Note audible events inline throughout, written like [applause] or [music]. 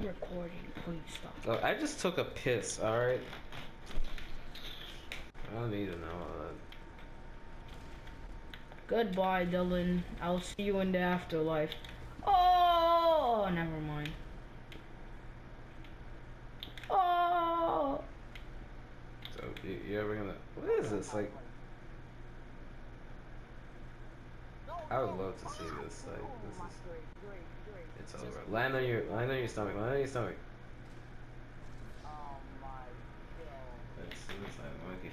recording. Please stop. Look, I just took a piss, alright? I don't need to know that. Goodbye, Dylan. I'll see you in the afterlife. Oh, never mind. Oh, So, you, you ever gonna. What is this? Like, I would love to see this. Like, this is. It's over. Land on your, land on your stomach. Land on your stomach. Oh my god. That's suicide monkey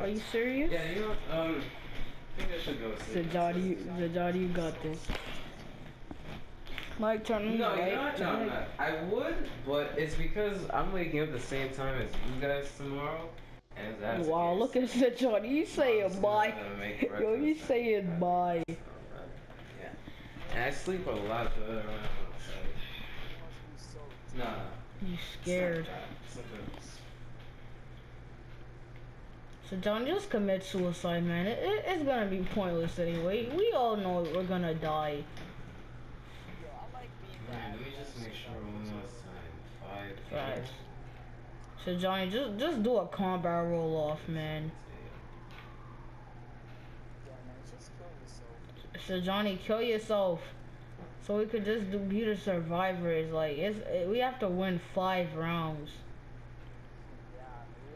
are you serious? Yeah, you know, um, I think I should go see. Zadadi, Zadadi, you got this. Mike, turn on the No, light. you know what? No, I'm not. I would, but it's because I'm waking up the same time as you guys tomorrow. And that's Wow, look at Zadadi. You saying bye. [laughs] Yo, you saying bye. And I sleep a lot better when I'm outside. You must be so Nah. You scared. So don't just commit suicide, man. It, it, it's gonna be pointless anyway. We all know we're gonna die. Yo, I like being Man, let me just make sure one last time. Five. Five. So Johnny, just just do a combat roll off, man. Yeah, man, just kill yourself. So Johnny, kill yourself. So we could just do be the survivors. Like it's it, we have to win five rounds. Yeah,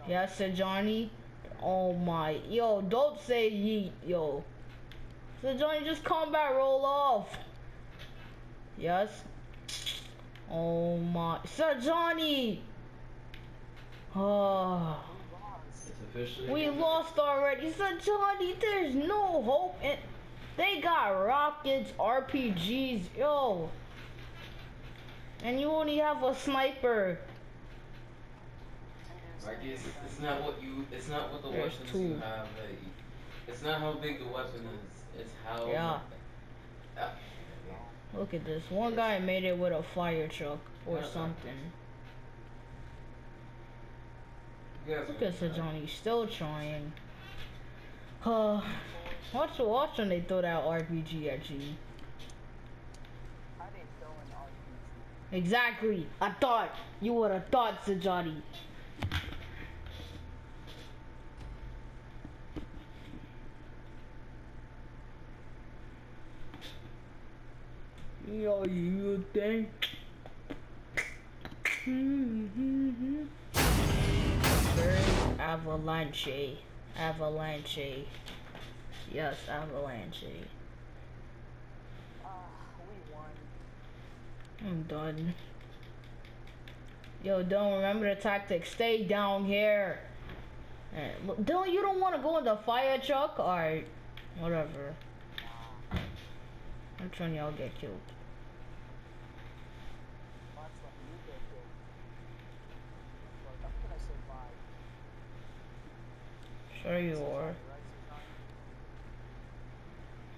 we all Yeah, so Johnny. Oh my, yo, don't say yeet, yo. So Johnny, just combat roll off. Yes. Oh my, Sir Johnny. Oh. we lost. It's. We lost already. So Johnny, there's no hope. They got rockets, RPGs, yo. And you only have a sniper. Like it's, it's not what you it's not what the There's weapons two. you have. Like, it's not how big the weapon is. It's how. Yeah. Uh, Look at this. One guy made it with a fire truck or Yeah. something. Look at Sir Johnny, still trying. Uh, watch, watch when they throw that RPG at you. I didn't throw an RPG. Exactly. I thought you would have thought, Johnny. Yo, you think? Bird avalanche. Avalanche. Yes, avalanche. Ah, we won. I'm done. Yo, don't remember the tactic. Stay down here. Look, Dylan, you don't want to go in the fire truck? Alright. Whatever. Which one y'all get killed? Watch when you get killed. Look, I'm gonna survive. Sure you are.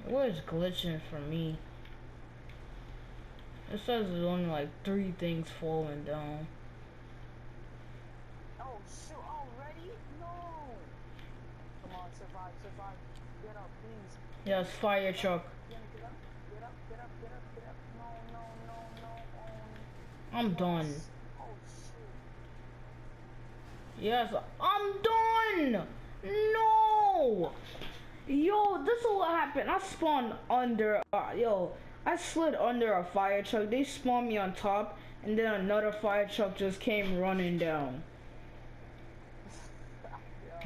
What is glitching for me? It says there's only like three things falling down. Oh shoot, already? No! Come on, survive, survive. Get up, please. Yes, fire truck. Get up, get up, get up, get up, get up, get up. No, no, no, no. I'm done. oh shoot. Yes, I'm done! No! Yo, this is what happened. I spawned under, uh, yo, I slid under a fire truck. They spawned me on top, and then another fire truck just came running down.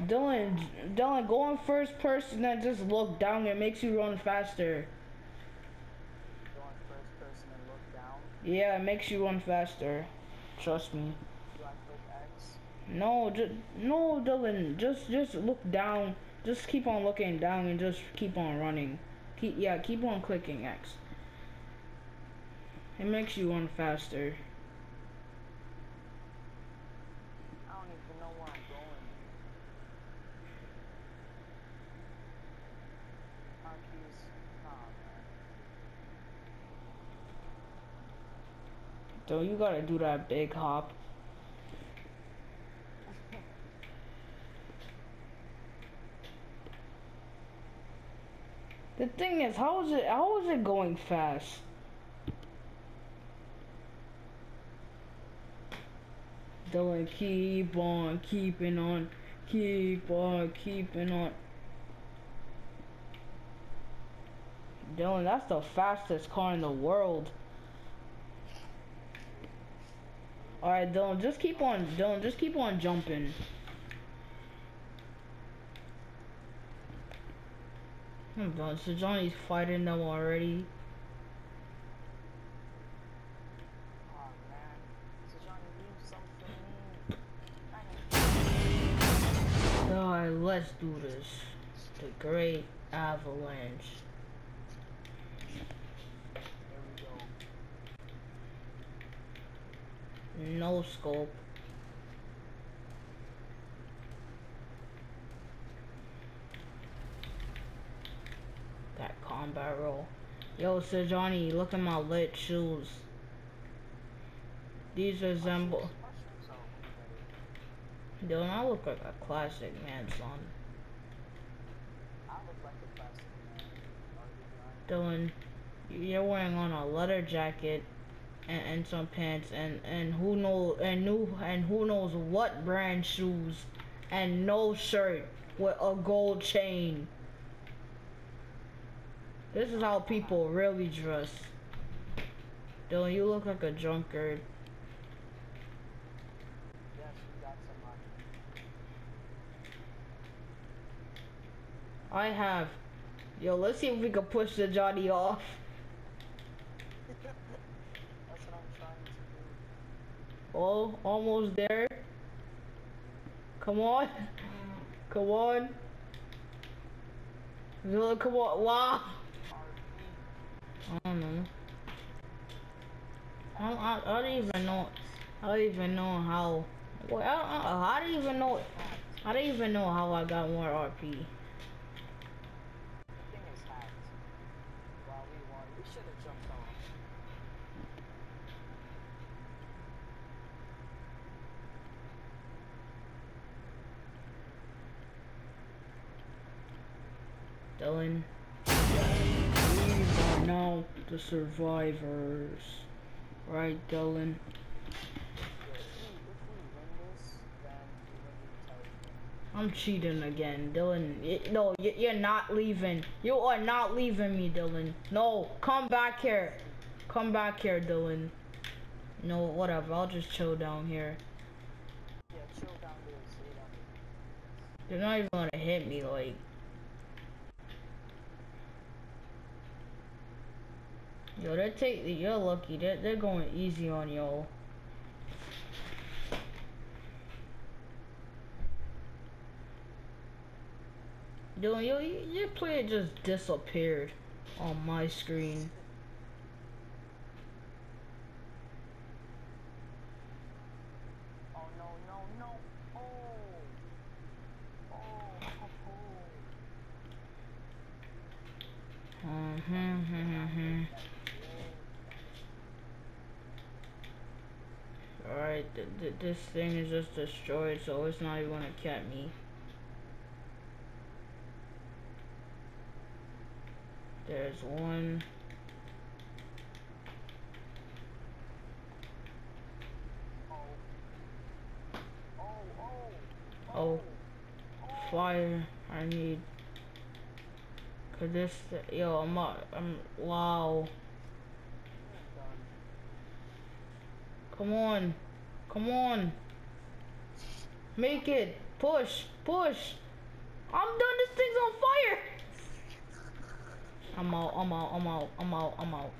Dylan, Dylan, go in first person and just look down. It makes you run faster. Go in first person and look down. Yeah, it makes you run faster. Trust me. Do I click X? No, just no, Dylan. Just just look down. Just keep on looking down and just keep on running. Keep yeah, keep on clicking X. It makes you run faster. I don't even know where I'm going. Monkeys. Nah. So you gotta do that big hop. The thing is, how is it? How is it going fast? Dylan, keep on keeping on. Keep on keeping on. Dylan, that's the fastest car in the world. Alright, Dylan, just keep on, Dylan, just keep on jumping. Hmm, I'm done. So Johnny's fighting them already. Oh man. So Johnny, leave something. Dang it. Alright, let's do this. The Great Avalanche. There we go. No scope. Combat. Yo, Sir Johnny, look at my lit shoes. These resemble. Don't I look like a classic man, son? Dylan, you're wearing on a leather jacket and, and some pants and and who knows and new and who knows what brand shoes and no shirt with a gold chain. This is how people really dress. Dylan, you look like a drunkard. Yes. I have. Yo, let's see if we can push the Johnny off. Oh, almost there. Come on. [laughs] Come on. Come on. Wow. I don't know. I, I, I don't even know. I don't even know how. Well, I, I, I don't even know. I don't even know how I got more RP. The win the entire thing. I'm cheating again, Dylan. No, you're not leaving. You are not leaving me, Dylan. No, come back here. Come back here, Dylan. No, whatever. I'll just chill down here. Yeah, chill down. They're not even gonna hit me, like. Yo, they're take. You're lucky. They're they're going easy on y'all. Yo, yo, your player just disappeared on my screen. Oh no, no, no. Oh. Oh. Oh. Mm-hmm. Alright, th th this thing is just destroyed, so it's not even gonna catch me. There's one. Oh. Fire, I need. Cause this, yo, I'm, not- I'm, wow. I'm done. Come on. Come on. Make it. Push. Push. I'm done. This thing's on fire. I'm out. I'm out. I'm out. I'm out. I'm out.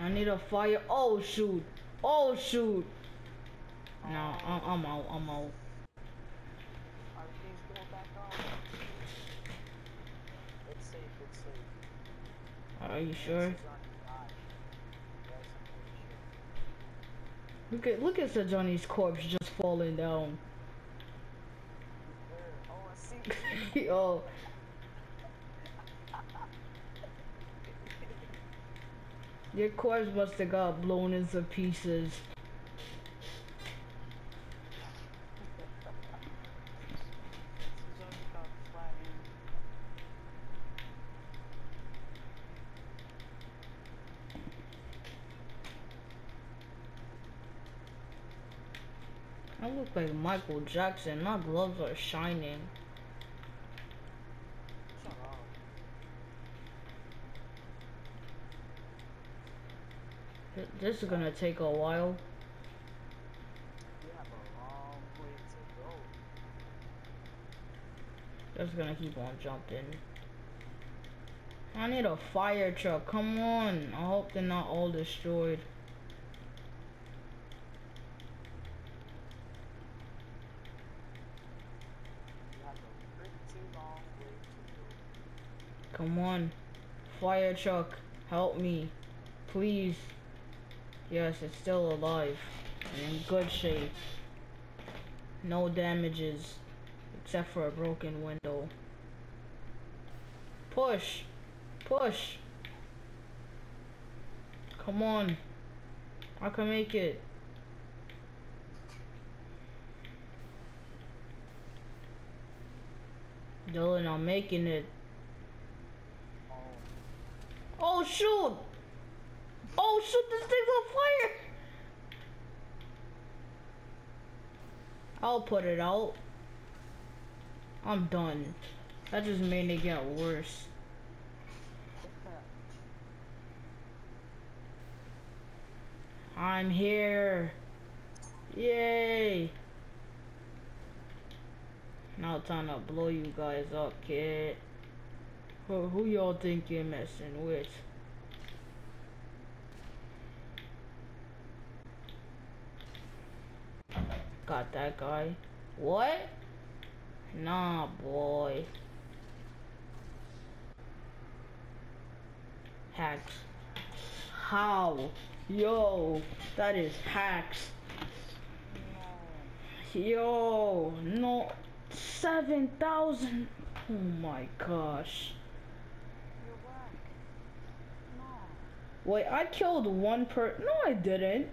I need a fire. Oh, shoot. Oh, shoot. No, I'm, I'm out. I'm out. Back on. Are you sure? This is on the eye. Yes, I'm Look at look at Sir Johnny's corpse just falling down. [laughs] Yo. Your corpse must have got blown into pieces. Suzanne got flattened. I like Michael Jackson. My gloves are shining. This is gonna take a while. Just gonna keep on jumping. I need a fire truck. Come on. I hope they're not all destroyed. You have a pretty long way to go. Come on. Fire truck. Help me. Please. Yes, it's still alive. And in good shape. No damages. Except for a broken window. Push. Push. Come on. I can make it. Dylan, I'm making it. Oh, shoot! Oh shoot, this thing's on fire! I'll put it out. I'm done. That just made it get worse. I'm here. Yay! Now time to blow you guys up, kid. Who, who y'all think you're messing with? Got that guy. What? Nah, boy. Hacks. How? Yo, that is hacks. Yo, no. 7,000. Oh my gosh. Wait, I killed one per. No, I didn't.